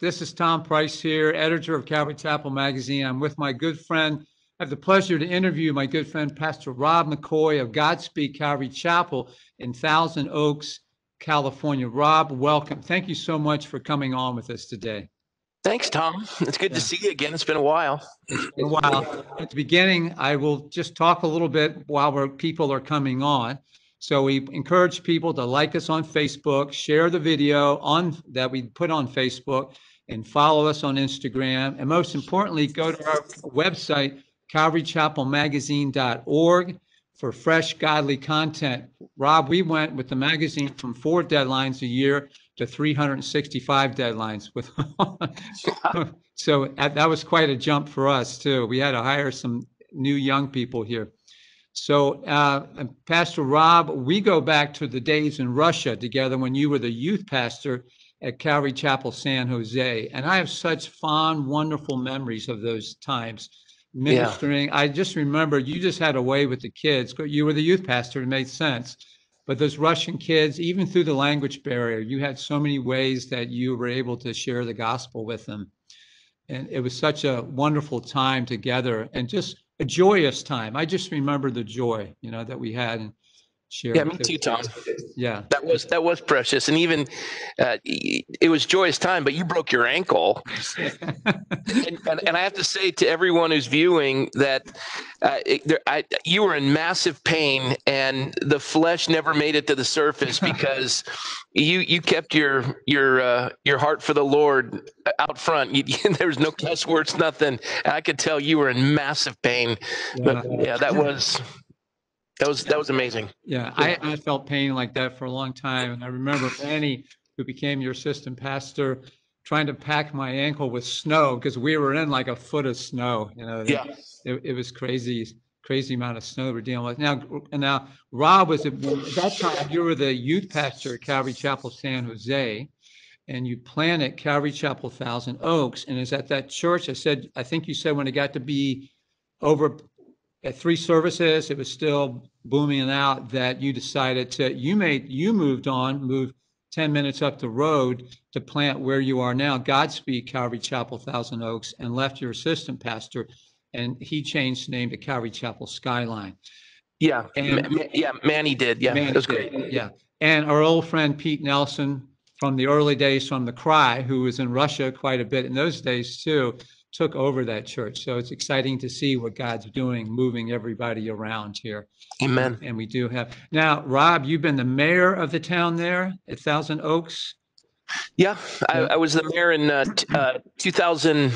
This is Tom Price here, editor of Calvary Chapel Magazine. I'm with my good friend. I have the pleasure to interview my good friend, Pastor Rob McCoy of Godspeak Calvary Chapel in Thousand Oaks, California. Rob, welcome. Thank you so much for coming on with us today. Thanks, Tom. It's good Yeah. to see you again. It's been a while. a while. At the beginning, I will just talk a little bit while we're, people are coming on. So we encourage people to like us on Facebook, share the video on that we put on Facebook, and follow us on Instagram. And most importantly, go to our website, calvarychapelmagazine.org for fresh godly content. Rob, we went with the magazine from four deadlines a year to 365 deadlines with so that that was quite a jump for us too. We had to hire some new young people here. So, uh, Pastor Rob, we go back to the days in Russia together when you were the youth pastor at Calvary Chapel San Jose, and I have such fond, wonderful memories of those times ministering. I just remember you just had a way with the kids. You were the youth pastor; it made sense. But those Russian kids, even through the language barrier, you had so many ways that you were able to share the gospel with them. And it was such a wonderful time together and just a joyous time. I just remember the joy, you know, that we had and shared. Yeah, me too, Tom. Yeah. That was that was precious, and even uh, it was joyous time. But you broke your ankle, and, and, and I have to say to everyone who's viewing that uh, it, there, I, you were in massive pain, and the flesh never made it to the surface because you you kept your your uh, your heart for the Lord out front. You, there was no cuss words, nothing. I could tell you were in massive pain. But yeah, that was that was that was amazing. Yeah, I, I felt pain like that for a long time. And I remember Manny, who became your assistant pastor, trying to pack my ankle with snow because we were in like a foot of snow, you know. Yeah. It, it was crazy, crazy amount of snow we're dealing with. Now, and now Rob was, at at that time, you were the youth pastor at Calvary Chapel San Jose. And you planted Calvary Chapel Thousand Oaks. And it's at that church, I said, I think you said when it got to be over at three services, it was still booming out that you decided to, you made, you moved on, moved 10 minutes up the road to plant where you are now, Godspeak Calvary Chapel Thousand Oaks, and left your assistant pastor, and he changed the name to Calvary Chapel Skyline. Yeah, And- Ma- yeah, Manny did. Yeah, Man, it was great. Yeah. And our old friend Pete Nelson from the early days from the Cry, who was in Russia quite a bit in those days too, took over that church. So it's exciting to see what God's doing, moving everybody around here. Amen. And we do have, now, Rob, you've been the mayor of the town there at Thousand Oaks? Yeah, I, I was the mayor in uh, t- uh, 2000,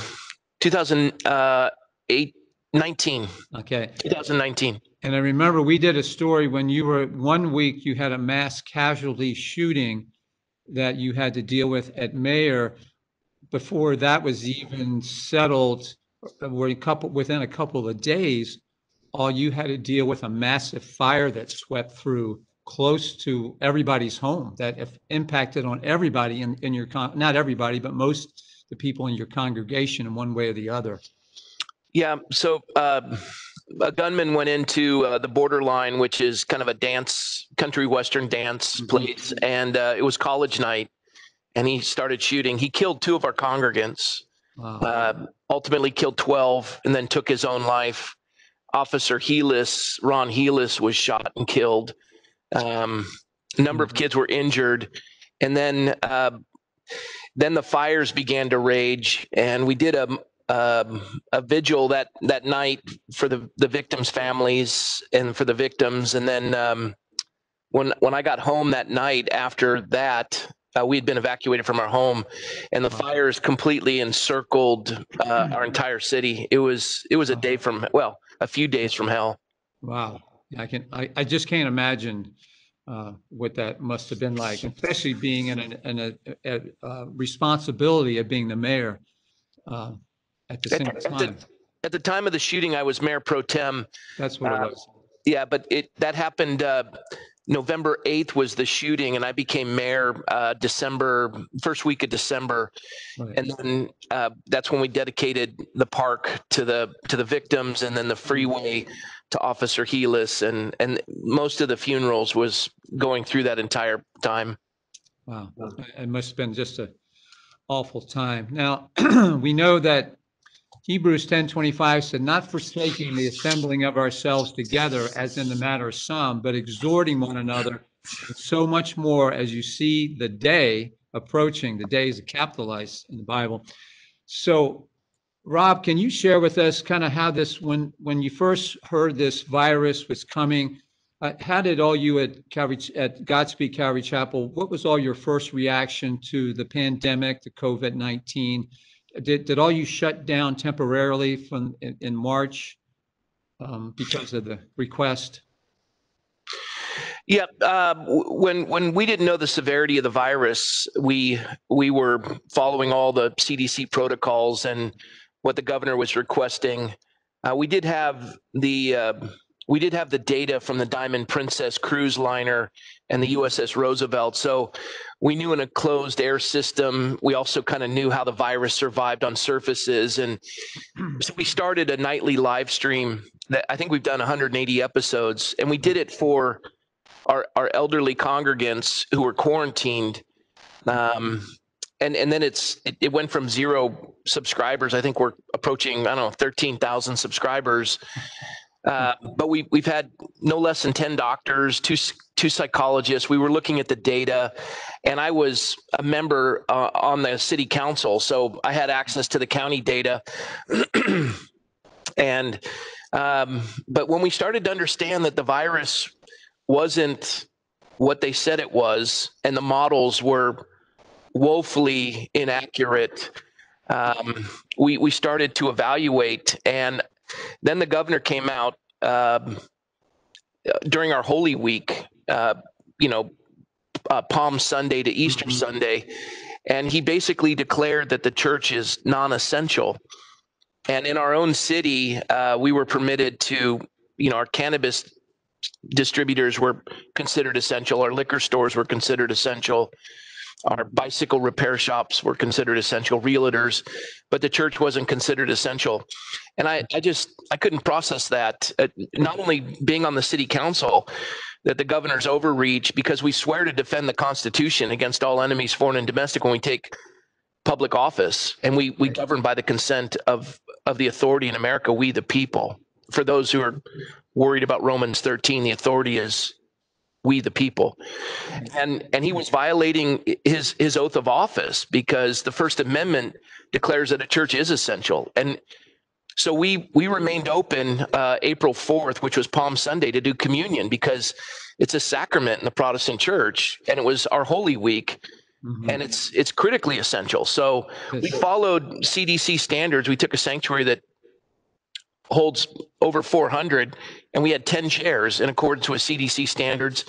2008, 19, Okay. 2019. And I remember we did a story when you were, one week you had a mass casualty shooting that you had to deal with at Mayor. Before that was even settled, uh, were a couple, within a couple of days, all you had to deal with a massive fire that swept through close to everybody's home that if- impacted on everybody in, in your, con not everybody, but most the people in your congregation in one way or the other. Yeah, so uh, a gunman went into uh, the borderline, which is kind of a dance, country western dance Mhm. place, and uh, it was college night, and he started shooting. He killed two of our congregants. Wow. uh, ultimately killed 12 and then took his own life. Officer Helus, Ron Helus, was shot and killed. Um, a number of Mhm. kids were injured, and then uh, then the fires began to rage, and we did a um, a vigil that that night for the the victims' families and for the victims, and then um, when when I got home that night after that. Uh, we had been evacuated from our home, and the fires completely encircled uh, our entire city. It was it was a day from well, a few days from hell. Wow, I can, I, I just can't imagine uh, what that must have been like, especially being in an, in a, a, uh responsibility of being the mayor uh, at the At- same at the- time. At the time of the shooting, I was mayor pro tem. That's what it uh, was. Yeah, but it that happened. Uh, November eighth was the shooting, and I became mayor uh, December first week of December, Right. and then uh, that's when we dedicated the park to the to the victims, and then the freeway to Officer Helus, and and most of the funerals was going through that entire time. Wow, it must have been just a awful time. Now, we know that Hebrews 10:25 said, "Not forsaking the assembling of ourselves together as in the matter of some, but exhorting one another, so much more as you see the day approaching." The day is capitalized in the Bible. So, Rob, can you share with us kind of how this, when when you first heard this virus was coming, uh, how did all you at Calvary at Godspeak Calvary Chapel? What was all your first reaction to the pandemic, the COVID nineteen? Did did all you shut down temporarily from in, in March um, because of the request? Yeah, uh, when when we didn't know the severity of the virus, we we were following all the CDC protocols and what the governor was requesting. Uh, we did have the uh, we did have the data from the Diamond Princess cruise liner and the USS Roosevelt, so we knew in a closed air system. We also kind of knew how the virus survived on surfaces, and so we started a nightly live stream. That I think we've done 180 episodes, and we did it for our, our elderly congregants who were quarantined. Um, and, and then it's it, it, went from zero subscribers. I think we're approaching, I don't know, 13,000 subscribers. Uh, but we, we've had no less than 10 doctors, two, two psychologists. We were looking at the data, and I was a member uh, on the city council. So I had access to the county data. and, um, but when we started to understand that the virus wasn't what they said it was, and the models were woefully inaccurate. Um, we we started to evaluate, and then the governor came out um, during our Holy Week. Uh, you know, uh, Palm Sunday to Easter mm-hmm. Sunday, and he basically declared that the church is non-essential. And in our own city, uh, we were permitted to, you know, our cannabis distributors were considered essential. Our liquor stores were considered essential. Our bicycle repair shops were considered essential. Realtors, but the church wasn't considered essential. And I, I just, I couldn't process that. Uh, not only being on the city council, that the governor's overreach because we swear to defend the Constitution against all enemies, foreign and domestic, when we take public office, and we we govern by the consent of of the authority in America, we the people. For those who are worried about Romans 13. The authority is we the people. And and he was violating his his oath of office because the First Amendment declares that a church is essential. And so we we remained open uh, April 4th, which was Palm Sunday, to do communion because it's a sacrament in the Protestant church and it was our holy week. Mm-hmm. And it's it's critically essential. So we followed CDC standards. We took a sanctuary that holds over 400 and we had 10 chairs in accordance with CDC standards,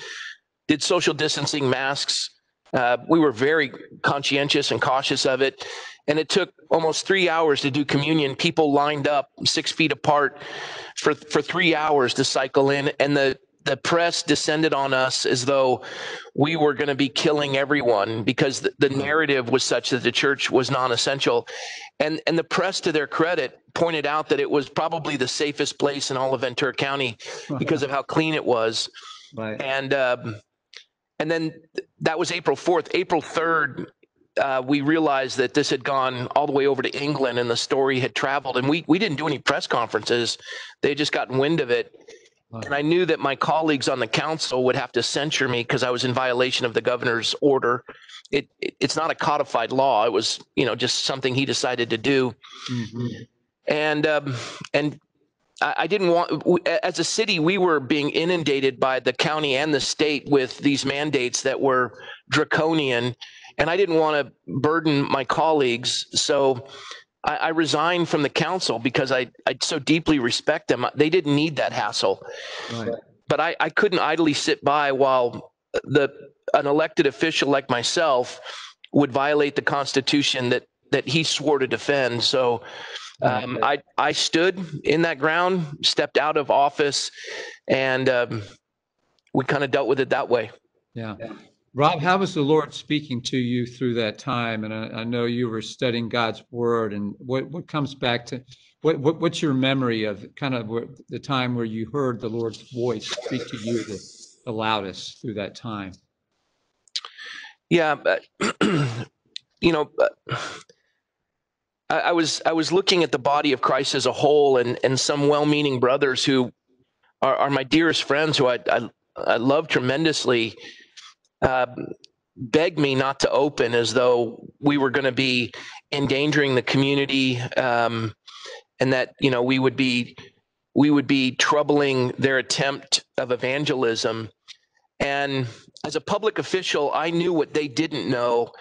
did social distancing masks. Uh, we were very conscientious and cautious of it. And it took almost three hours to do communion. People lined up six feet apart for, for three hours to cycle in. And the, the press descended on us as though we were going to be killing everyone because the, the narrative was such that the church was non-essential. And and the press to their credit pointed out that it was probably the safest place in all of ventura county because of how clean it was. Right. and um, and then that was april 4th april 3rd uh, we realized that this had gone all the way over to england and the story had traveled. And we, we didn't do any press conferences. They had just gotten wind of it and I knew that my colleagues on the council would have to censure me because I was in violation of the governor's order. It, it, it's not a codified law. It was, you know, just something he decided to do. Mm-hmm. And um, and I, I didn't want, as a city, we were being inundated by the county and the state with these mandates that were draconian, and I didn't want to burden my colleagues. So I, I, resigned from the council because I, I so deeply respect them. They didn't need that hassle. Right. But I, I couldn't idly sit by while the an elected official like myself would violate the Constitution that that he swore to defend. So um, I I stood in that ground, stepped out of office, and um, we kind of dealt with it that way. Yeah. Rob, how was the Lord speaking to you through that time? And I, I know you were studying God's word, and what what comes back to what, what what's your memory of kind of the time where you heard the Lord's voice speak to you the, the loudest through that time? Yeah, but, you know, uh, I, I was I was looking at the body of Christ as a whole, and and some well-meaning brothers who are, are my dearest friends, who I I, I love tremendously, uh, begged me not to open, as though we were going to be endangering the community, um, and that you know we would be we would be troubling their attempt of evangelism. And as a public official, I knew what they didn't know,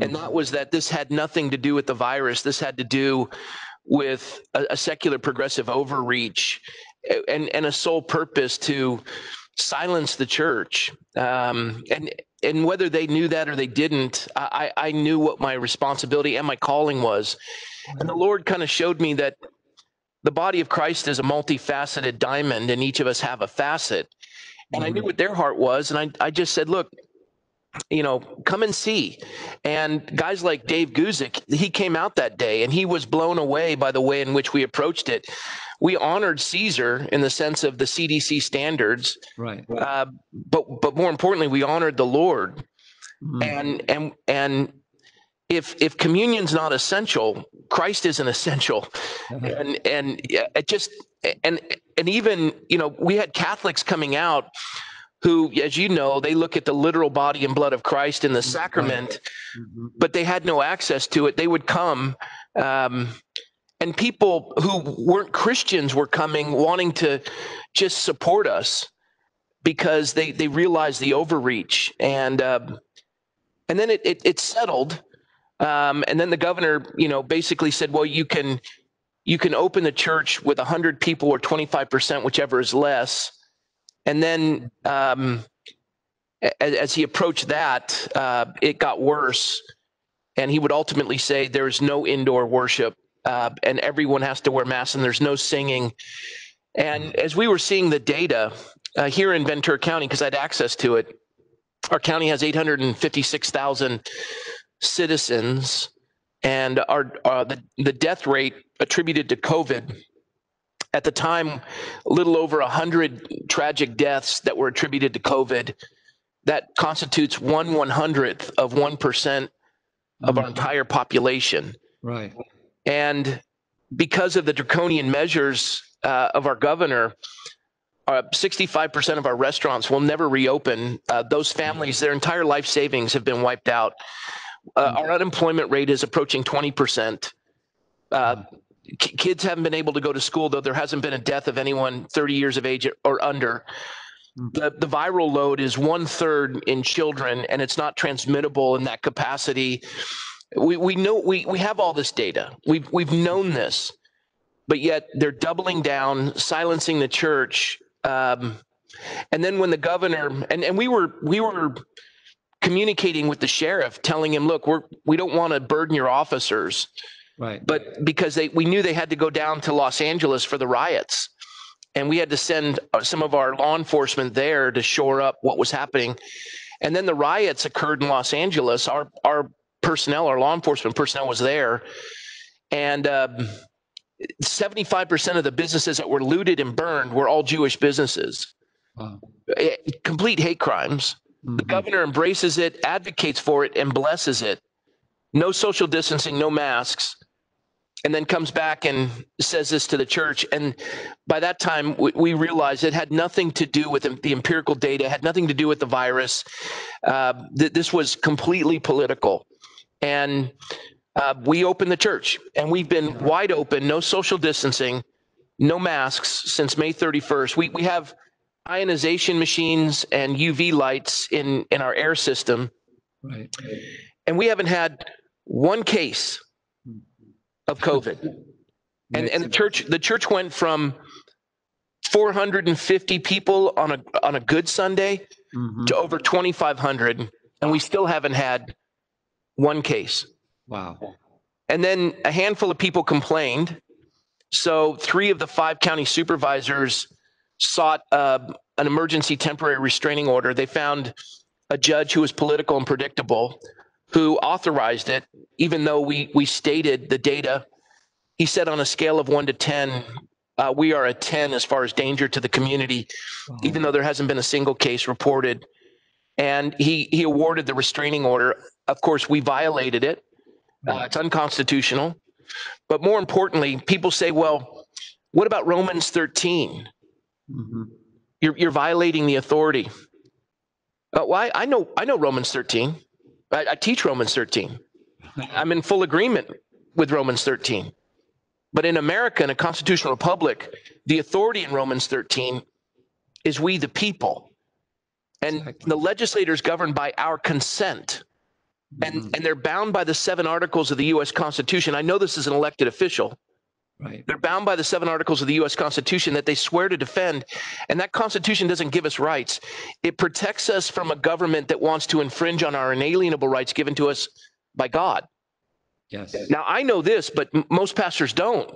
and that was that this had nothing to do with the virus. This had to do with a, a secular progressive overreach and, and a sole purpose to silence the church. Um, and and whether they knew that or they didn't, I, I knew what my responsibility and my calling was. And the Lord kind of showed me that the body of Christ is a multifaceted diamond, and each of us have a facet. And I knew mm-hmm. what their heart was, and I, I just said, look, you know, come and see. And guys like Dave Guzik, he came out that day and he was blown away by the way in which we approached it. We honored Caesar in the sense of the CDC standards, Right. uh, but but more importantly, we honored the Lord. Mhm. And and and if if communion's not essential, Christ isn't essential and and yeah, it just and and even you know we had catholics coming out who as you know they look at the literal body and blood of christ in the sacrament Mhm. but they had no access to it. They would come um, and people who weren't christians were coming wanting to just support us because they they realized the overreach. And um, and then it it, it settled. Um, and then the governor you know basically said well you can you can open the church with 100 people or 25% whichever is less and then um, a- as, he approached that uh, it got worse. And he would ultimately say there's no indoor worship uh, and everyone has to wear masks and there's no singing. And as we were seeing the data uh, here in ventura county because i had access to it our county has 856000 citizens. And our uh, the, the death rate attributed to covid at the time a little over 100 tragic deaths that were attributed to covid that constitutes one one hundredth of one percent of our Mhm. entire population Right. and because of the draconian measures uh, of our governor, uh, 65% of our restaurants will never reopen. Uh, those families, their entire life savings have been wiped out. Uh, our unemployment rate is approaching 20%. Kids haven't been able to go to school, though there hasn't been a death of anyone 30 years of age or under. The, the viral load is one third in children, and it's not transmittable in that capacity we we know we we have all this data. We've we've known this, but yet they're doubling down, silencing the church. Um, and then when the governor and and we were we were communicating with the sheriff, telling him, look, we're we don't want to burden your officers, Right. but because they we knew they had to go down to Los Angeles for the riots. And we had to send uh, some of our law enforcement there to shore up what was happening. And then the riots occurred in Los Angeles. Our our personnel, our law enforcement personnel, was there, and um, seventy-five percent of the businesses that were looted and burned were all Jewish businesses. Wow. Eh, Complete hate crimes. The Mhm. governor embraces it, advocates for it, and blesses it. No social distancing, no masks. And then comes back and says this to the church. And by that time, we, we realized it had nothing to do with the empirical data, had nothing to do with the virus. Uh, th- this was completely political. And uh, we opened the church, and we've been wide open, no social distancing, no masks since May 31st. We, we have ionization machines and UV lights in, in our air system Right. and we haven't had one case of COVID. And and the church the church went from 450 people on a on a good Sunday Mhm. to over 2,500, and we still haven't had one case. Wow. And then a handful of people complained. So three of the five county supervisors sought uh, an emergency temporary restraining order. They found a judge who was political and predictable, who authorized it, even though we we stated the data. He said on a scale of one to ten, uh, we are a ten as far as danger to the community Wow. even though there hasn't been a single case reported. And he he awarded the restraining order. Of course, we violated it. Uh, it's unconstitutional. But more importantly, people say, well, what about Romans 13? Mhm. You're, you're violating the authority. Uh, well, I, I know I know Romans 13. I, I teach Romans 13. I'm in full agreement with Romans 13. But in America, in a constitutional republic, the authority in Romans 13 is we the people. And Exactly. the legislators governed by our consent. And, Mhm. and they're bound by the seven articles of the US Constitution. I know this is an elected official. Right. They're bound by the seven articles of the US Constitution that they swear to defend. And that Constitution doesn't give us rights. It protects us from a government that wants to infringe on our inalienable rights given to us by God. Yes. Now, I know this, but m- most pastors don't.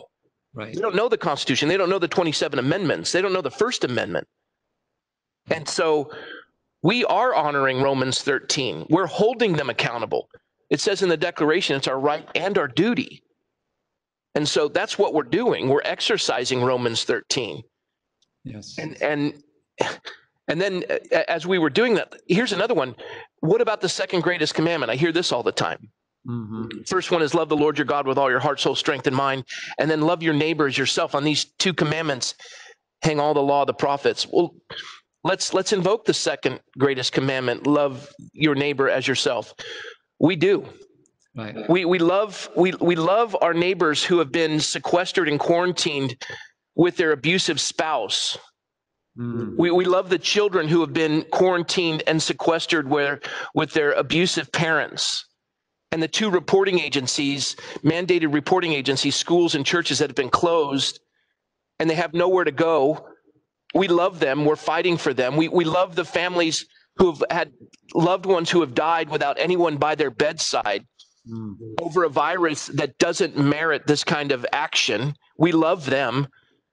Right. They don't know the Constitution. They don't know the 27 amendments. They don't know the First Amendment. And so we are honoring Romans 13. We're holding them accountable. It says in the Declaration, it's our right and our duty. And so that's what we're doing. We're exercising Romans 13. Yes. And and and then as we were doing that, here's another one. What about the second greatest commandment? I hear this all the time. Mhm. First one is love the Lord your God with all your heart, soul, strength, and mind, and then love your neighbor as yourself. On these two commandments hang all the law of the prophets. Well, let's let's invoke the second greatest commandment: love your neighbor as yourself. We do. Right. We we love we we love our neighbors who have been sequestered and quarantined with their abusive spouse. Mhm. We, we love the children who have been quarantined and sequestered where, with their abusive parents. And the two reporting agencies, mandated reporting agencies, schools and churches that have been closed and they have nowhere to go. We love them. We're fighting for them. We, we love the families who have had loved ones who have died without anyone by their bedside Mhm. over a virus that doesn't merit this kind of action. We love them.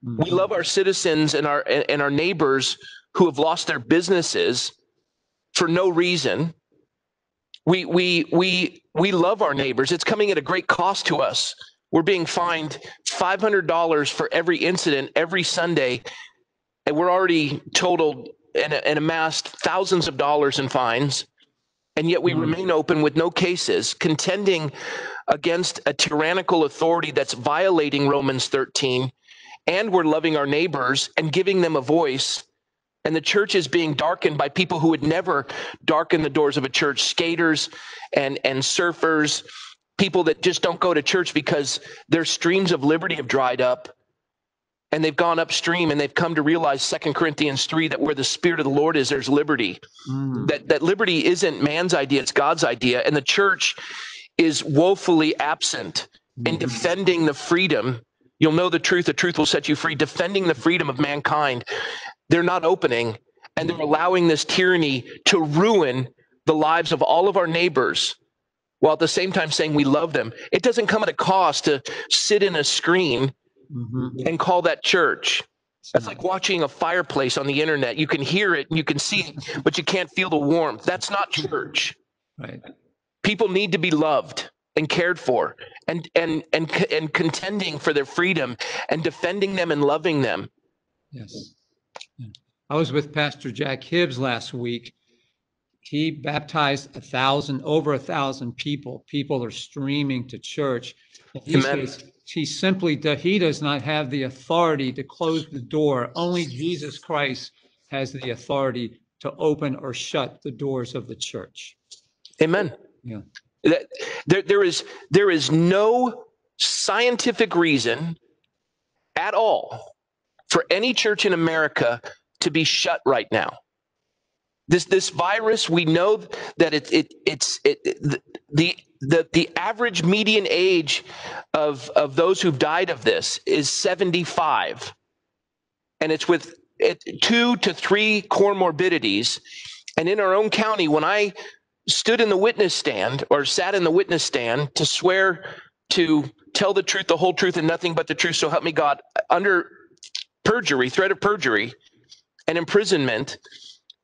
We Mhm. love our citizens and our and our neighbors who have lost their businesses for no reason. We we we we love our neighbors. It's coming at a great cost to us. We're being fined five hundred dollars for every incident every Sunday, and we're already totaled and, and amassed thousands of dollars in fines. And yet we Mhm. remain open with no cases, contending against a tyrannical authority that's violating Romans 13 and we're loving our neighbors and giving them a voice. And the church is being darkened by people who would never darken the doors of a church skaters and, and surfers, people that just don't go to church because their streams of liberty have dried up. And they've gone upstream and they've come to realize Second Corinthians 3 that where the Spirit of the Lord is, there's liberty. Mhm. that that liberty isn't man's idea it's god's idea. And the church is woefully absent in Mhm. defending the freedom. You'll know the truth the truth will set you free. Defending the freedom of mankind they're not opening and they're allowing this tyranny to ruin the lives of all of our neighbors while at the same time saying we love them. It doesn't come at a cost to sit in a screen Mhm. and call that church that's like watching a fireplace on the internet. You can hear it and you can see it, but you can't feel the warmth. That's not church. Right. People need to be loved and cared for and and and and contending for their freedom and defending them and loving them. Yes. I was with Pastor Jack Hibbs last week. He baptized a thousand, over a thousand people. People are streaming to church. He Amen. says he simply, he does not have the authority to close the door. Only Jesus Christ has the authority to open or shut the doors of the church. Amen. Yeah. That, there, there is there is no scientific reason at all for any church in America to be shut right now. This this virus, we know that it it it's it, it- the the the average median age of of those who've died of this is 75 and it's with it, two to three comorbidities and in our own county when i stood in the witness stand or sat in the witness stand to swear to tell the truth, the whole truth, and nothing but the truth. So help me God. Under perjury, threat of perjury, and imprisonment,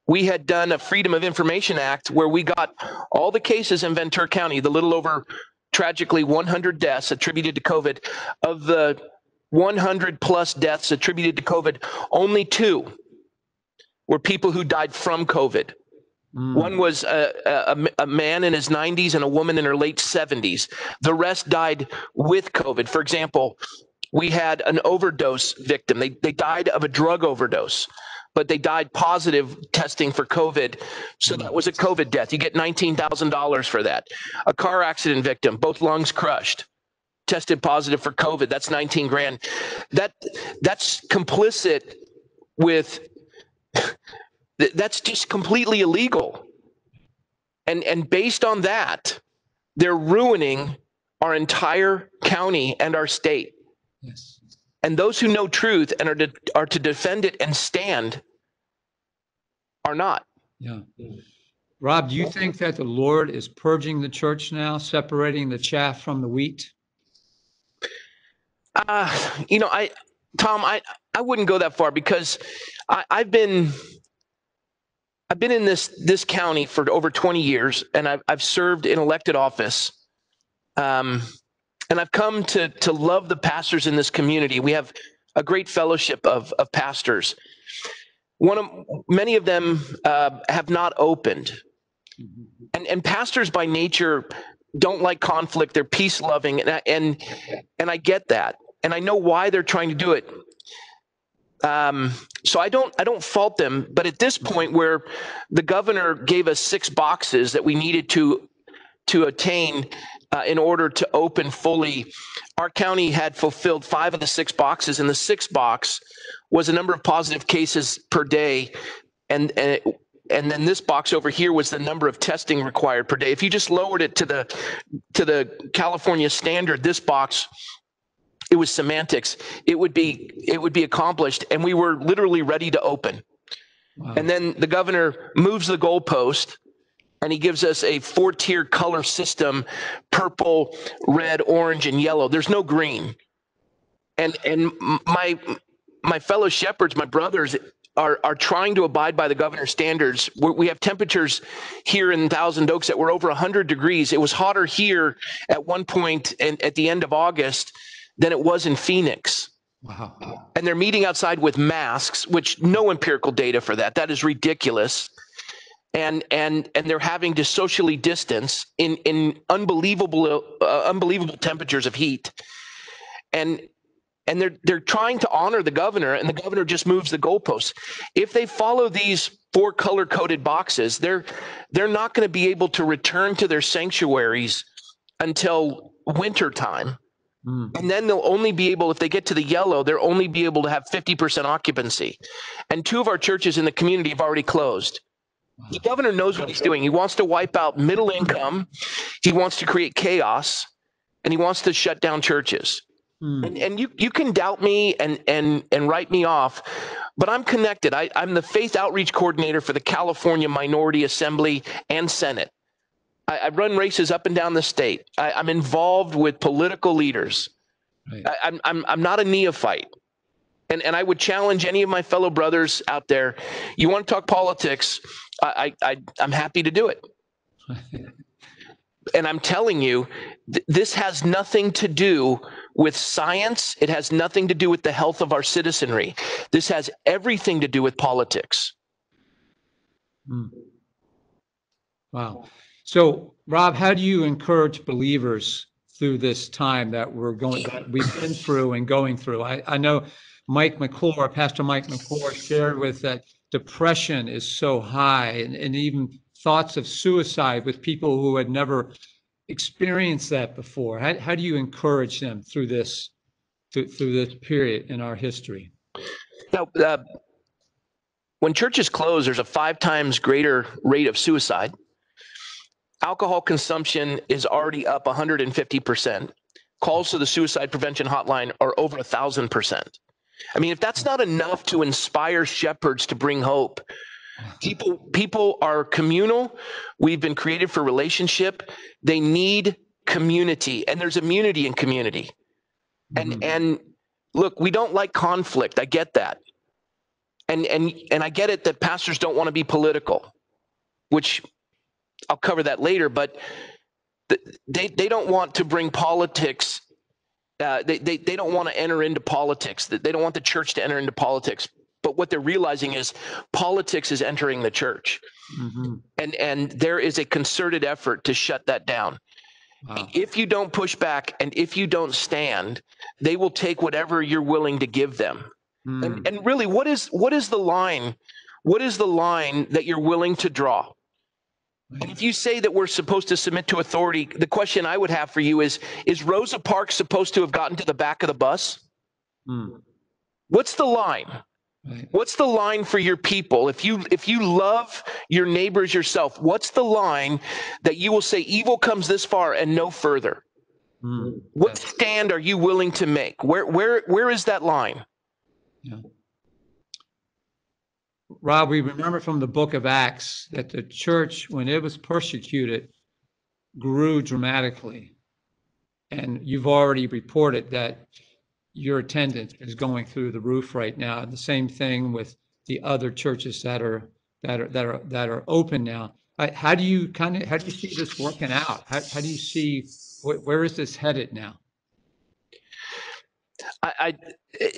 we had done a Freedom of Information Act where we got all the cases in Ventura County, the little over tragically 100 deaths attributed to COVID. Of the 100 plus deaths attributed to COVID, only two were people who died from COVID. Mm. One was a, a, a man in his 90s and a woman in her late 70s. The rest died with COVID. For example, we had an overdose victim. They, they died of a drug overdose, but they died positive testing for COVID. So mm. that was a COVID death. You get $19,000 for that. A car accident victim, both lungs crushed, tested positive for COVID. That's 19 grand. That that's complicit with that's just completely illegal. And and based on that, they're ruining our entire county and our state. Yes. And those who know truth and are to, are to defend it and stand are not. Yeah. Rob, do you think that the Lord is purging the church now, separating the chaff from the wheat? Uh, you know, I Tom, I I wouldn't go that far because I, I've been I've been in this this county for over 20 years and I've I've served in elected office. Um, and I've come to to love the pastors in this community. We have a great fellowship of of pastors. One of many of them uh, have not opened, and and pastors by nature don't like conflict. They're peace loving, and I, and and I get that, and I know why they're trying to do it. Um, so I don't I don't fault them, but at this point where the governor gave us six boxes that we needed to to attain uh, in order to open fully. Our county had fulfilled five of the six boxes, and the sixth box was a number of positive cases per day, and and it, and then this box over here was the number of testing required per day. If you just lowered it to the to the California standard, this box it was semantics. It would be it would be accomplished, and we were literally ready to open. Wow. And then the governor moves the goalpost and he gives us a four tier color system purple, red, orange, and yellow. There's no green. And and my my fellow shepherds, my brothers, are are trying to abide by the governor's standards. we we have temperatures here in Thousand Oaks that were over 100 degrees. It was hotter here at one point and at the end of August than it was in Phoenix Wow. and they're meeting outside with masks which no empirical data for that that is ridiculous and and and they're having to socially distance in in unbelievable uh, unbelievable temperatures of heat. And and they're they're trying to honor the governor and the governor just moves the goalposts. If they follow these four color coded boxes they're they're not going to be able to return to their sanctuaries until winter time. Mm. and then they'll only be able if they get to the yellow they'll only be able to have 50% occupancy. And two of our churches in the community have already closed the governor knows what he's doing he wants to wipe out middle income he wants to create chaos and he wants to shut down churches Mm. and, and you you can doubt me and and and write me off but i'm connected I, i'm the faith outreach coordinator for the california minority assembly and senate I, I run races up and down the state. I, I'm involved with political leaders. Right. I, I'm, I'm, I'm not a neophyte. And, and I would challenge any of my fellow brothers out there. You want to talk politics? I, I, I, I'm happy to do it. And I'm telling you, th- this has nothing to do with science. It has nothing to do with the health of our citizenry. This has everything to do with politics. Mm. Wow. So, Rob, how do you encourage believers through this time that we're going, that we've been through and going through? I, I know Mike McClure, Pastor Mike McClure shared with that depression is so high and, and even thoughts of suicide with people who had never experienced that before. How, how do you encourage them through this, through, through this period in our history? Now, uh, when churches close, there's a five times greater rate of suicide. Alcohol consumption is already up 150%. Calls to the suicide prevention hotline are over a thousand percent. I mean, if that's not enough to inspire shepherds to bring hope, people people are communal. We've been created for relationship. They need community, and there's immunity in community. And Mhm. and look, we don't like conflict. I get that. And and and I get it that pastors don't want to be political, which I'll cover that later, but th- they they don't want to bring politics uh, they, they they don't want to enter into politics. They they don't want the church to enter into politics. but what they're realizing is politics is entering the church Mhm. and and there is a concerted effort to shut that down Wow. if you don't push back and if you don't stand they will take whatever you're willing to give them Mm. and, and really what is what is the line what is the line that you're willing to draw if you say that we're supposed to submit to authority the question i would have for you is is rosa parks supposed to have gotten to the back of the bus? Mm. what's the line? Right. what's the line for your people? If you if you love your neighbors yourself what's the line that you will say evil comes this far and no further? Mm. what stand are you willing to make? Where where where is that line Rob, we remember from the book of Acts that the church, when it was persecuted, grew dramatically. And you've already reported that your attendance is going through the roof right now. And the same thing with the other churches that are that are that are that are open now. How do you kind of how do you see this working out? How how do you see where, where is this headed now? I, I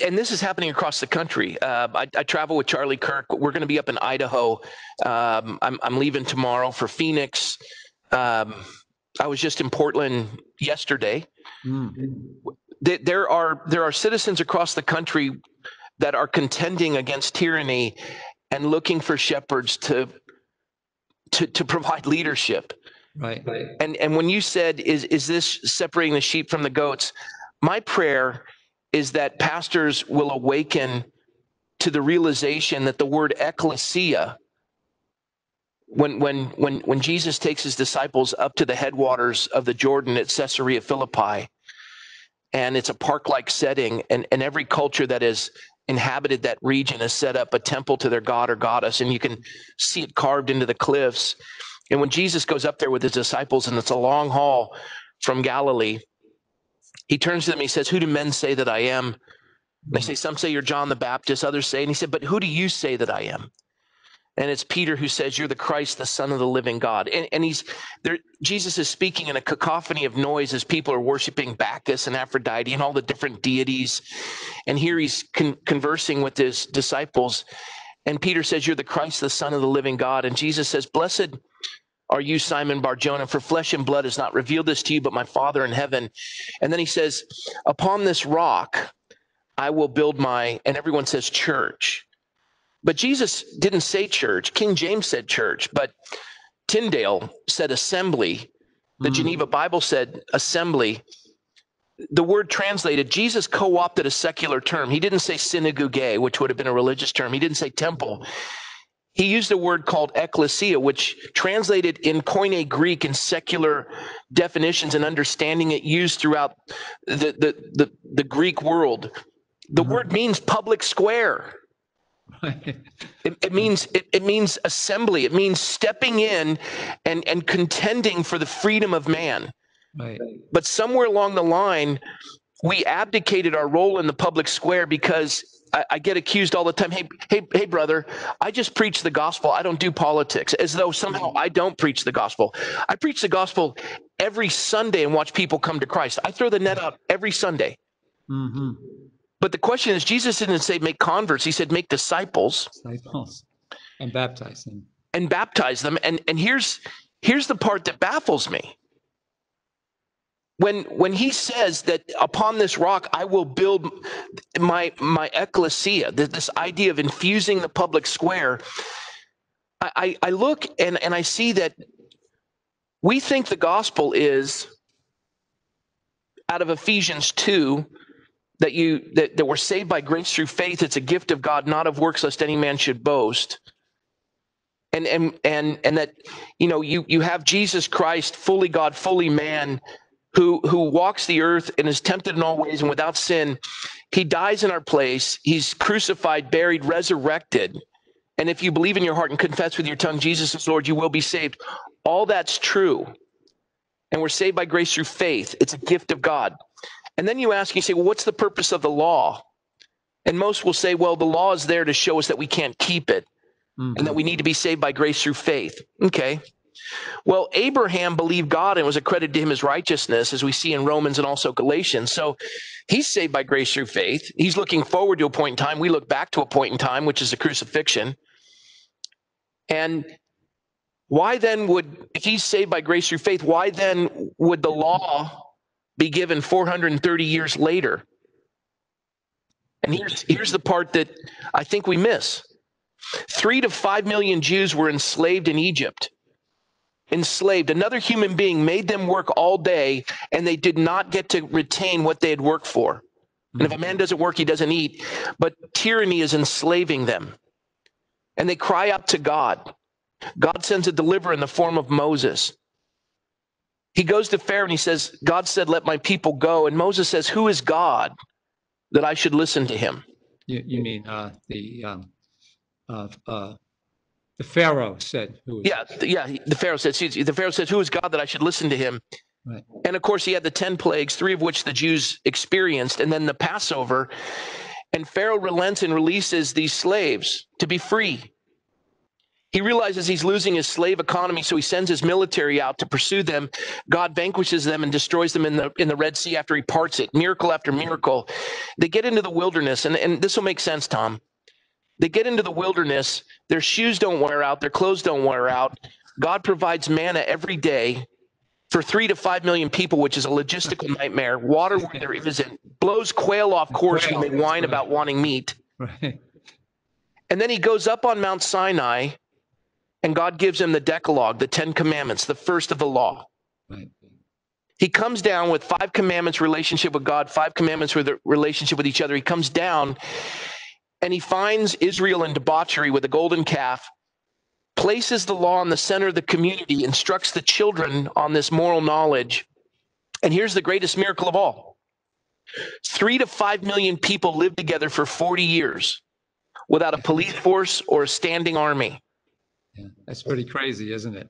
and this is happening across the country. Uh, I, I travel with Charlie Kirk. We're going to be up in Idaho. Um, I'm, I'm leaving tomorrow for Phoenix. Um, I was just in Portland yesterday. Mm. Th- There are there are citizens across the country that are contending against tyranny and looking for shepherds to to to provide leadership. Right. And and when you said is is this separating the sheep from the goats, my prayer is that pastors will awaken to the realization that the word ecclesia when when when when Jesus takes his disciples up to the headwaters of the Jordan at Caesarea Philippi and it's a park-like setting and and every culture that has inhabited that region has set up a temple to their god or goddess and you can see it carved into the cliffs. And when Jesus goes up there with his disciples and it's a long haul from Galilee, he turns to them he says, Who do men say that I am? They say, Some say you're John the Baptist, others say, and he said, But who do you say that I am? And it's Peter who says, You're the Christ, the Son of the living God. And, and he's there, Jesus is speaking in a cacophony of noise as people are worshiping Bacchus and Aphrodite and all the different deities. And here he's con- conversing with his disciples. And Peter says, You're the Christ, the Son of the living God. And Jesus says, Blessed are you, Simon Barjona? For flesh and blood has not revealed this to you, but my Father in heaven. And then he says, Upon this rock I will build my, and everyone says church. But Jesus didn't say church. King James said church, but Tyndale said assembly. The Mm. Geneva Bible said assembly. The word translated, Jesus co opted a secular term. He didn't say synagogue, which would have been a religious term. He didn't say temple. He used a word called ecclesia, which translated in Koine Greek in secular definitions and understanding it used throughout the, the, the, the Greek world. The Mhm. word means public square. It, it means it, it means assembly. It means stepping in and, and contending for the freedom of man. Right. But somewhere along the line, we abdicated our role in the public square because I, I get accused all the time. Hey, hey, hey, brother, I just preach the gospel. I don't do politics, as though somehow I don't preach the gospel. I preach the gospel every Sunday and watch people come to Christ. I throw the net out every Sunday. hmm But the question is, Jesus didn't say make converts. He said make disciples Disciples and baptize them. and baptize them. And and here's here's the part that baffles me. When when he says that upon this rock I will build my my ecclesia, th- this idea of infusing the public square, I, I, I look and, and I see that we think the gospel is out of Ephesians 2 that you that, that we're saved by grace through faith. It's a gift of God, not of works, lest any man should boast and and and and that you know you you have Jesus Christ fully God fully man who who walks the earth and is tempted in all ways and without sin he dies in our place. He's crucified buried resurrected. And if you believe in your heart and confess with your tongue Jesus is Lord you will be saved. All that's true. And we're saved by grace through faith. It's a gift of God. And then you ask you say well what's the purpose of the law? And most will say well the law is there to show us that we can't keep it mm-hmm. and that we need to be saved by grace through faith. Okay. Well, Abraham believed God and was accredited to him as righteousness, as we see in Romans and also Galatians. So he's saved by grace through faith. He's looking forward to a point in time. We look back to a point in time, which is the crucifixion. And why then would, if he's saved by grace through faith, why then would the law be given 430 years later? And here's, here's the part that I think we miss three to five million Jews were enslaved in Egypt. Enslaved. Another human being made them work all day, and they did not get to retain what they had worked for. And if a man doesn't work, he doesn't eat. But tyranny is enslaving them. And they cry out to God. God sends a deliverer in the form of Moses. He goes to Pharaoh and he says, God said, Let my people go. And Moses says, Who is God that I should listen to him? You, you mean, uh, the, um, uh, uh, the Pharaoh said, who was. Yeah, yeah. The Pharaoh says, the Pharaoh says, Who is God that I should listen to him? Right. And of course, he had the 10 plagues, three of which the Jews experienced, and then the Passover. And Pharaoh relents and releases these slaves to be free. He realizes he's losing his slave economy, so he sends his military out to pursue them. God vanquishes them and destroys them in the in the Red Sea after he parts it. Miracle after miracle. They get into the wilderness, and, and this will make sense, Tom. They get into the wilderness, their shoes don't wear out, their clothes don't wear out. God provides manna every day for three to five million people, which is a logistical nightmare. Water where there isn't, blows quail off course when they whine about wanting meat. Right. And then he goes up on Mount Sinai, and God gives him the Decalogue, the Ten Commandments, the first of the law. Right. He comes down with five commandments relationship with God, five commandments with relationship with each other. He comes down and he finds Israel in debauchery with a golden calf, places the law in the center of the community, instructs the children on this moral knowledge. And here's the greatest miracle of all three to five million people lived together for 40 years without a police force or a standing army. Yeah, That's pretty crazy, isn't it?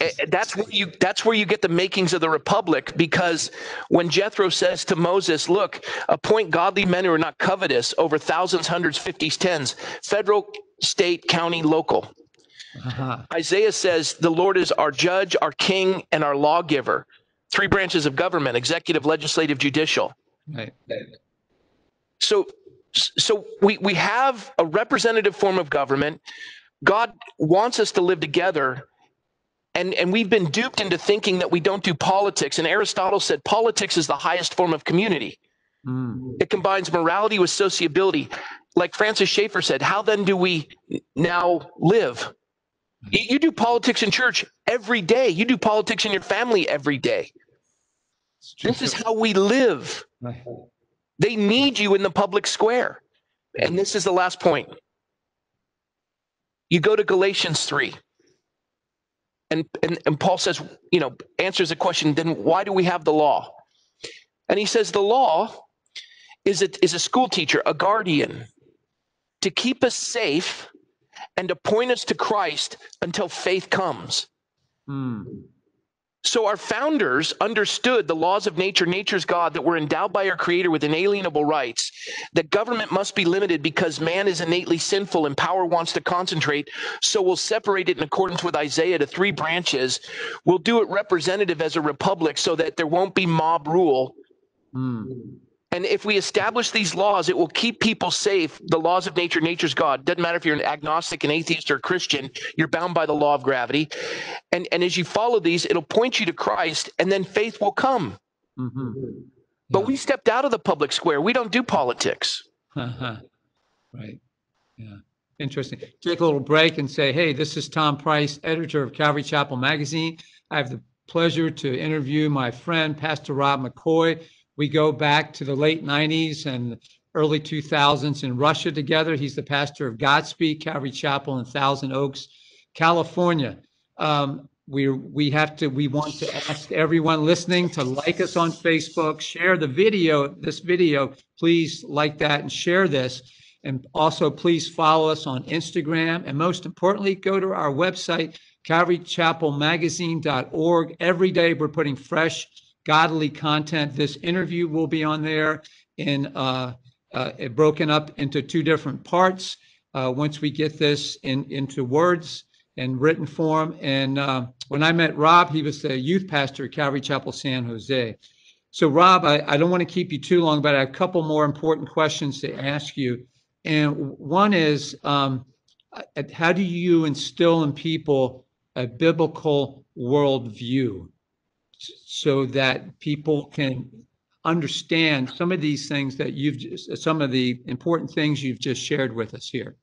Eh, eh, That's where you that's where you get the makings of the republic because when Jethro says to Moses, look, appoint godly men who are not covetous over thousands, hundreds, fifties, tens, federal, state, county, local. Uh-huh. Isaiah says the Lord is our judge, our king, and our lawgiver. Three branches of government, executive, legislative, judicial. Right. So so we we have a representative form of government. God wants us to live together. And, and we've been duped into thinking that we don't do politics. And Aristotle said politics is the highest form of community. Mm. It combines morality with sociability. Like Francis Schaeffer said, how then do we now live? You, you do politics in church every day. You do politics in your family every day. This is how we live. They need you in the public square. And this is the last point. You go to Galatians 3. And, and, and Paul says, you know, answers the question, then why do we have the law? And he says, the law is a, is a school teacher, a guardian, to keep us safe and to point us to Christ until faith comes. Mm. So our founders understood the laws of nature, nature's God, that were endowed by our Creator with inalienable rights, that government must be limited because man is innately sinful and power wants to concentrate. So we'll separate it in accordance with Isaiah to three branches. We'll do it representative as a republic so that there won't be mob rule. Mm. And if we establish these laws, it will keep people safe. The laws of nature, nature's God. Doesn't matter if you're an agnostic, an atheist, or a Christian, you're bound by the law of gravity. And, and as you follow these, it'll point you to Christ, and then faith will come. hmm But we stepped out of the public square. We don't do politics. Uh-huh. Right. Yeah. Interesting. Take a little break and say, hey, this is Tom Price, editor of Calvary Chapel Magazine. I have the pleasure to interview my friend, Pastor Rob McCoy. We go back to the late 90s and early 2000s in Russia together. He's the pastor of Godspeak Calvary Chapel in Thousand Oaks, California. Um, we we have to we want to ask everyone listening to like us on Facebook, share the video, this video, please like that and share this. And also please follow us on Instagram. And most importantly, go to our website, calvarychapelmagazine.org. Every day we're putting fresh, godly content. This interview will be on there in uh, uh, broken up into two different parts. Uh, once we get this in into words and written form. And uh, when I met Rob, he was the youth pastor at Calvary Chapel San Jose. So, Rob, I, I don't want to keep you too long, but I have a couple more important questions to ask you. And one is um, uh, how do you instill in people a biblical worldview so that people can understand some of these things that you've just, some of the important things you've just shared with us here?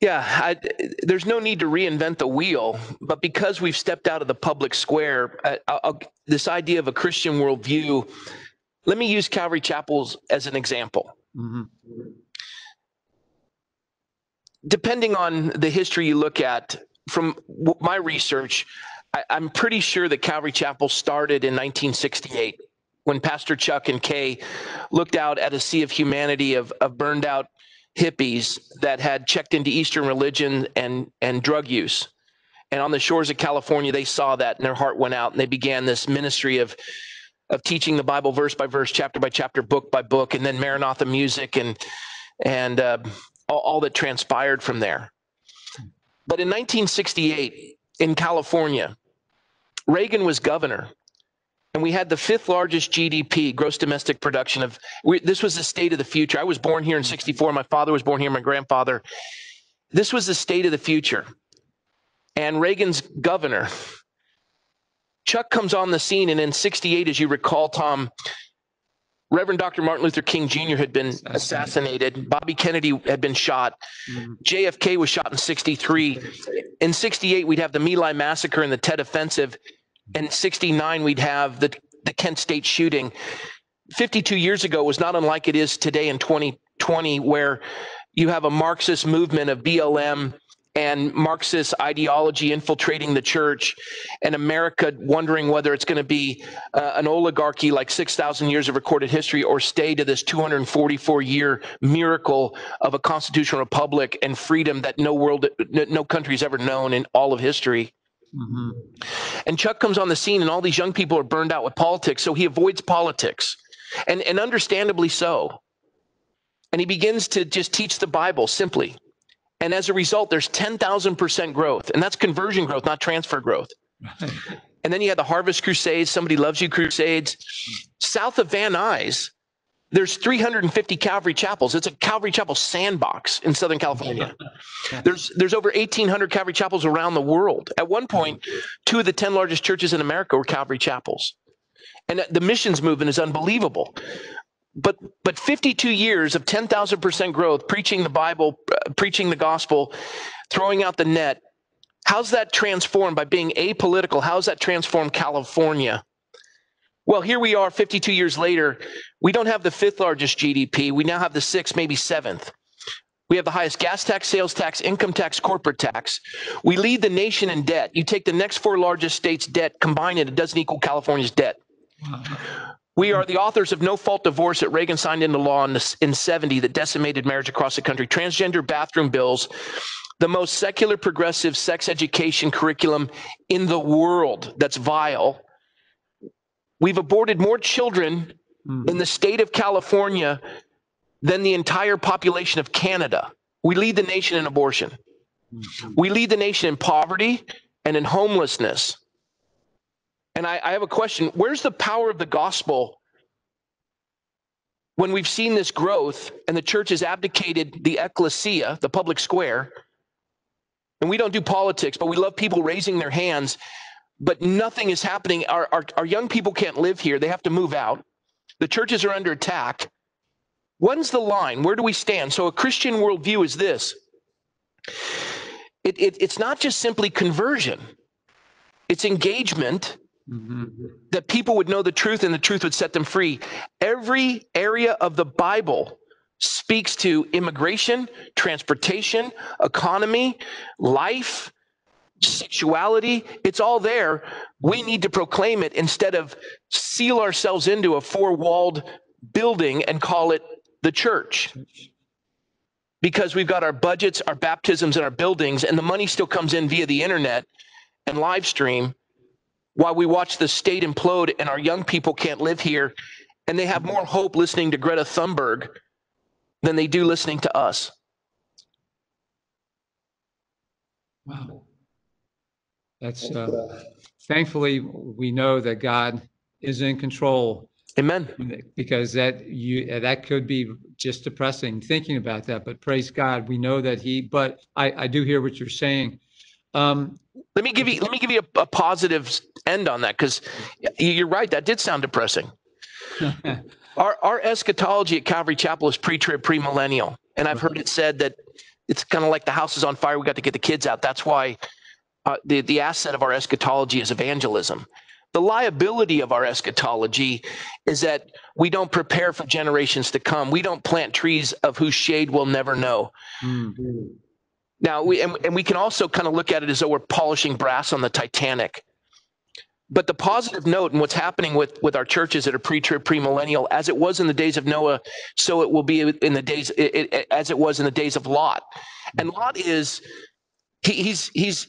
Yeah, I, there's no need to reinvent the wheel, but because we've stepped out of the public square, I, I'll, this idea of a Christian worldview, let me use Calvary Chapels as an example. Mm-hmm. Depending on the history you look at, from my research, I, I'm pretty sure that Calvary Chapel started in 1968 when Pastor Chuck and Kay looked out at a sea of humanity of, of burned out hippies that had checked into Eastern religion and, and drug use. And on the shores of California, they saw that and their heart went out and they began this ministry of, of teaching the Bible verse by verse, chapter by chapter, book by book, and then Maranatha music and, and uh, all, all that transpired from there. But in 1968 in California, Reagan was governor and we had the fifth largest GDP, gross domestic production of. We, this was the state of the future. I was born here in '64. My father was born here. My grandfather. This was the state of the future, and Reagan's governor. Chuck comes on the scene, and in '68, as you recall, Tom, Reverend Dr. Martin Luther King Jr. had been assassinated. Bobby Kennedy had been shot. Mm-hmm. JFK was shot in 63. In 68, we'd have the My Lai massacre and the Tet Offensive and 69 we'd have the the Kent State shooting. 52 years ago was not unlike it is today in 2020 where you have a Marxist movement of BLM and Marxist ideology infiltrating the church, and America wondering whether it's going to be uh, an oligarchy like 6,000 years of recorded history or stay to this 244 year miracle of a constitutional republic and freedom that no world, no country's ever known in all of history. Mm-hmm. And Chuck comes on the scene, and all these young people are burned out with politics, so he avoids politics, and, and understandably so. And he begins to just teach the Bible simply. And as a result, there's 10,000% growth, and that's conversion growth, not transfer growth. and then you had the Harvest Crusades, Somebody Loves You Crusades. South of Van Nuys, there's 350 Calvary chapels. It's a Calvary chapel sandbox in Southern California. There's there's over 1,800 Calvary chapels around the world. At one point, two of the 10 largest churches in America were Calvary chapels, and the missions movement is unbelievable. But but 52 years of 10,000 percent growth, preaching the Bible, uh, preaching the gospel, throwing out the net. How's that transformed by being apolitical? How's that transformed California? Well, here we are 52 years later. We don't have the fifth largest GDP. We now have the sixth, maybe seventh. We have the highest gas tax, sales tax, income tax, corporate tax. We lead the nation in debt. You take the next four largest states' debt, combine it, it doesn't equal California's debt. We are the authors of no fault divorce that Reagan signed into law in, the, in 70 that decimated marriage across the country, transgender bathroom bills, the most secular progressive sex education curriculum in the world that's vile We've aborted more children mm. in the state of California than the entire population of Canada. We lead the nation in abortion. Mm-hmm. We lead the nation in poverty and in homelessness. And I, I have a question where's the power of the gospel when we've seen this growth and the church has abdicated the ecclesia, the public square, and we don't do politics, but we love people raising their hands but nothing is happening. Our, our, our young people can't live here. They have to move out. The churches are under attack. When's the line? Where do we stand? So, a Christian worldview is this it, it, it's not just simply conversion, it's engagement mm-hmm. that people would know the truth and the truth would set them free. Every area of the Bible speaks to immigration, transportation, economy, life, sexuality, it's all there. We need to proclaim it instead of seal ourselves into a four walled building and call it the church. Because we've got our budgets, our baptisms, and our buildings, and the money still comes in via the internet and live stream while we watch the state implode and our young people can't live here and they have more hope listening to Greta Thunberg than they do listening to us. Wow. That's, uh, thankfully, we know that God is in control Amen. because that you, that could be just depressing thinking about that, but praise God, we know that he, but I, I do hear what you're saying. Um, Let me give you let me give you a, a positive end on that because you're right. That did sound depressing. Our our eschatology at Calvary Chapel is pre-trib, pre-millennial, and I've heard it said that it's kind of like the house is on fire. We got to get the kids out. That's why uh, the the asset of our eschatology is evangelism. The liability of our eschatology is that we don't prepare for generations to come. We don't plant trees of whose shade we'll never know. mm, Now, we and, and we can also kind of look at it as though we're polishing brass on the Titanic. But the positive note and what's happening with with our churches that are pre-trib, pre-millennial, as it was in the days of Noah, so it will be in the days it, it, as it was in the days of Lot. And Lot is he, he's he's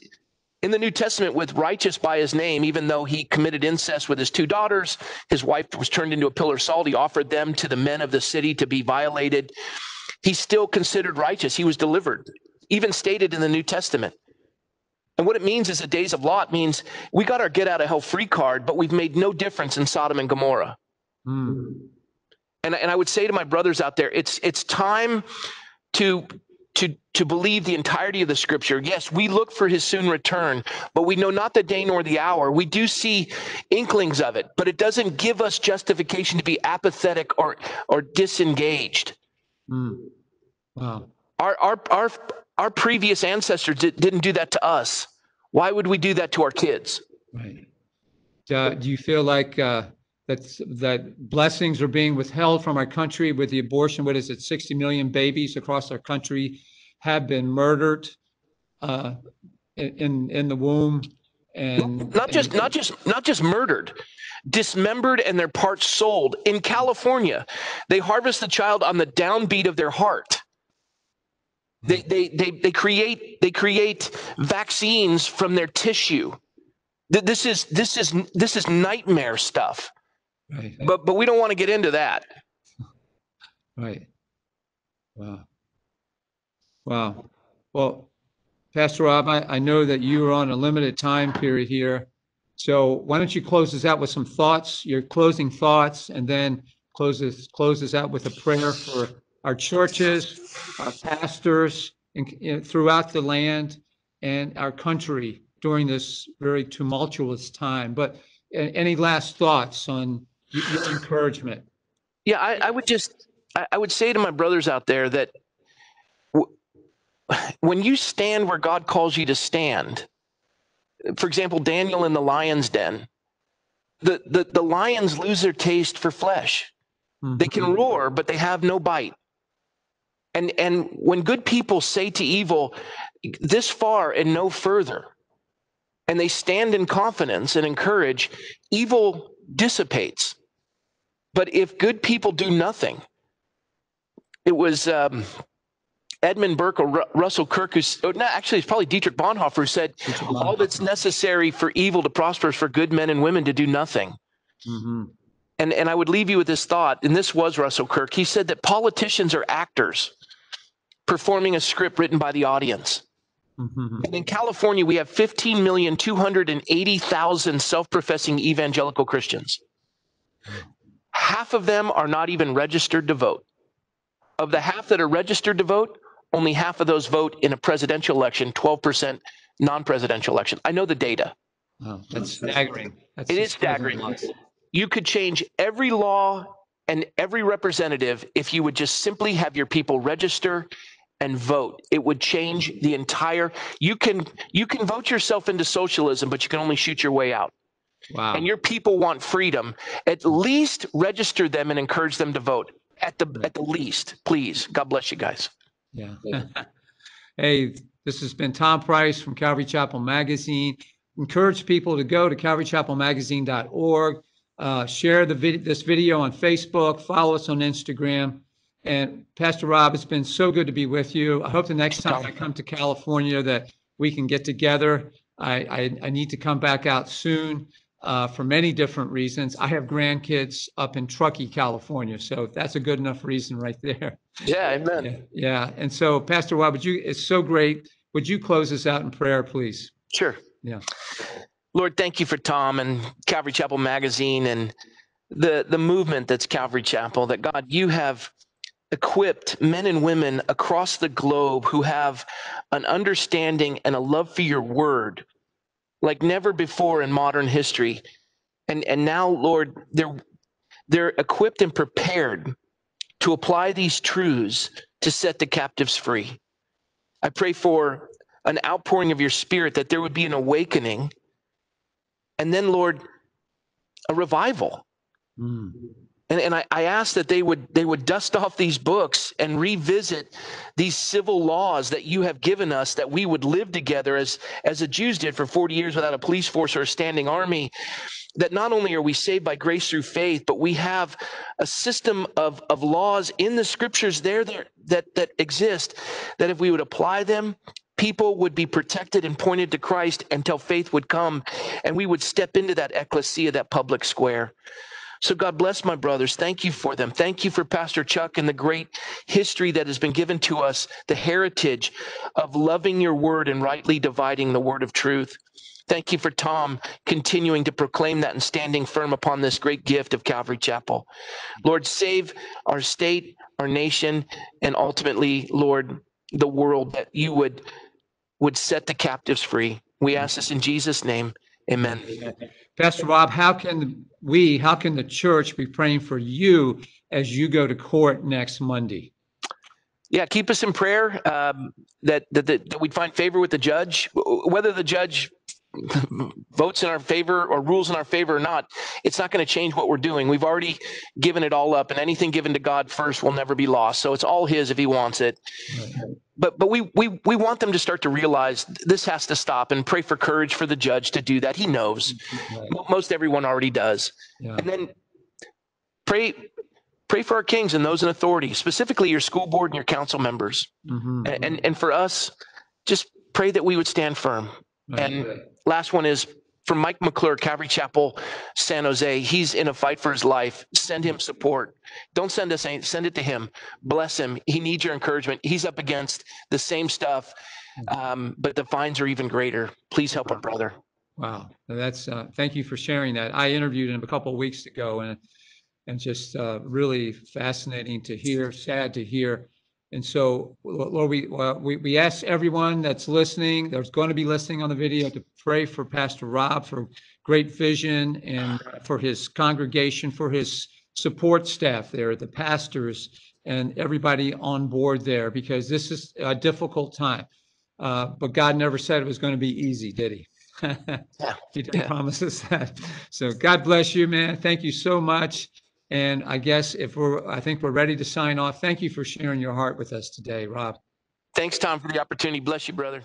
in the New Testament with righteous by his name, even though he committed incest with his two daughters. His wife was turned into a pillar of salt. He offered them to the men of the city to be violated. He's still considered righteous. He was delivered even stated in the New Testament. And what it means is the days of Lot means we got our get out of hell free card, but we've made no difference in Sodom and Gomorrah. mm, And, and I would say to my brothers out there, it's it's time to to to believe the entirety of the scripture. Yes, we look for his soon return, but we know not the day nor the hour. We do see inklings of it, but it doesn't give us justification to be apathetic or or disengaged. mm. Wow. Our our our our previous ancestors did, didn't do that to us. Why would we do that to our kids? Right. Uh, do you feel like uh, that that blessings are being withheld from our country with the abortion? What is it? 60 million babies across our country have been murdered uh, in in the womb, and Not just not just not just murdered, dismembered and their parts sold. In California, they harvest the child on the downbeat of their heart. They, they, they, they create they create vaccines from their tissue. This is this is this is nightmare stuff. Right, But but we don't want to get into that. right. Wow. Wow. Well, Pastor Rob, I, I know that you are on a limited time period here. So why don't you close us out with some thoughts, your closing thoughts, and then close this, close this out with a prayer for our churches, our pastors and know, throughout the land and our country during this very tumultuous time. But any last thoughts on your encouragement? Yeah, I, I would just I, I would say to my brothers out there that w- when you stand where God calls you to stand, for example, Daniel in the lion's den, the, the, the lions lose their taste for flesh. They can mm-hmm. roar, but they have no bite. And and when good people say to evil, this far and no further, and they stand in confidence and encourage, evil dissipates. But if good people do nothing, it was um, Edmund Burke or Ru- Russell Kirk who, s- oh, no, actually, it's probably Dietrich Bonhoeffer who said, all that's necessary for evil to prosper is for good men and women to do nothing. Mhm. And, and I would leave you with this thought, and this was Russell Kirk. He said that politicians are actors performing a script written by the audience. Mhm. And in California, we have 15,280,000 self professing evangelical Christians. Half of them are not even registered to vote. Of the half that are registered to vote, only half of those vote in a presidential election, 12% non presidential election. I know the data. Wow, that's staggering. That's It is just more than staggering. lots. You could change every law and every representative if you would just simply have your people register and vote. It would change the entire you can you can vote yourself into socialism, but you can only shoot your way out. Wow. And your people want freedom. At least register them and encourage them to vote. At the at the least, please. God bless you guys. Yeah. Hey, this has been Tom Price from Calvary Chapel Magazine. Encourage people to go to calvarychapelmagazine.org, uh, share the vid- this video on Facebook, follow us on Instagram. And Pastor Rob, it's been so good to be with you. I hope the next time I come to California that we can get together. I, I, I need to come back out soon uh, for many different reasons. I have grandkids up in Truckee, California, so that's a good enough reason right there. Yeah, amen. Yeah, yeah. And so, Pastor Rob, would you, it's so great. Would would you close us out in prayer, please? Sure. Yeah. Lord, thank you for Tom and Calvary Chapel Magazine and the the movement that's Calvary Chapel. That God, you have equipped men and women across the globe who have an understanding and a love for your word like never before in modern history. And and now, Lord, they're they're equipped and prepared to apply these truths to set the captives free. I pray for an outpouring of your spirit that there would be an awakening and then lord a revival Mm. And, and I, I ask that they would they would dust off these books and revisit these civil laws that you have given us that we would live together as as the jews did for 40 years without a police force or a standing army. That not only are we saved by grace through faith but we have a system of of laws in the scriptures there, there that that exist that if we would apply them people would be protected and pointed to christ until faith would come and we would step into that ecclesia that public square so, God bless my brothers. Thank you for them. Thank you for Pastor Chuck and the great history that has been given to us, the heritage of loving your word and rightly dividing the word of truth. Thank you for Tom continuing to proclaim that and standing firm upon this great gift of Calvary Chapel. Lord, save our state, our nation, and ultimately, Lord, the world that you would would set the captives free. We ask this in Jesus' name. Amen. Pastor Rob, how can we, how can the church be praying for you as you go to court next Monday? Yeah, keep us in prayer um, that, that that that we'd find favor with the judge. Whether the judge votes in our favor or rules in our favor or not, it's not going to change what we're doing. We've already given it all up, and anything given to God first will never be lost. So it's all His if He wants it. But but we we we want them to start to realize this has to stop and pray for courage for the judge to do that. He knows. Right. Most everyone already does. Yeah. And then pray pray for our kings and those in authority, specifically your school board and your council members. Mhm. And and, and for us, just pray that we would stand firm. Right. And last one is from Mike McClure, Calvary Chapel, San Jose. He's in a fight for his life. Send him support. Don't send us anything. Send it to him. Bless him. He needs your encouragement. He's up against the same stuff, um, but the fines are even greater. Please help our brother. Wow, that's, uh, thank you for sharing that. I interviewed him a couple weeks ago and, and just, uh, really fascinating to hear, sad to hear. And so, Lord, we, well, we, we ask everyone that's listening, there's going to be listening on the video to pray for Pastor Rob for great vision and for his congregation, for his support staff there, the pastors and everybody on board there, because this is a difficult time. Uh, but God never said it was going to be easy, did he? He didn't yeah. promise us that. So God bless you, man. Thank you so much. And I guess if we're, I think we're ready to sign off. Thank you for sharing your heart with us today, Rob. Thanks, Tom, for the opportunity. Bless you, brother.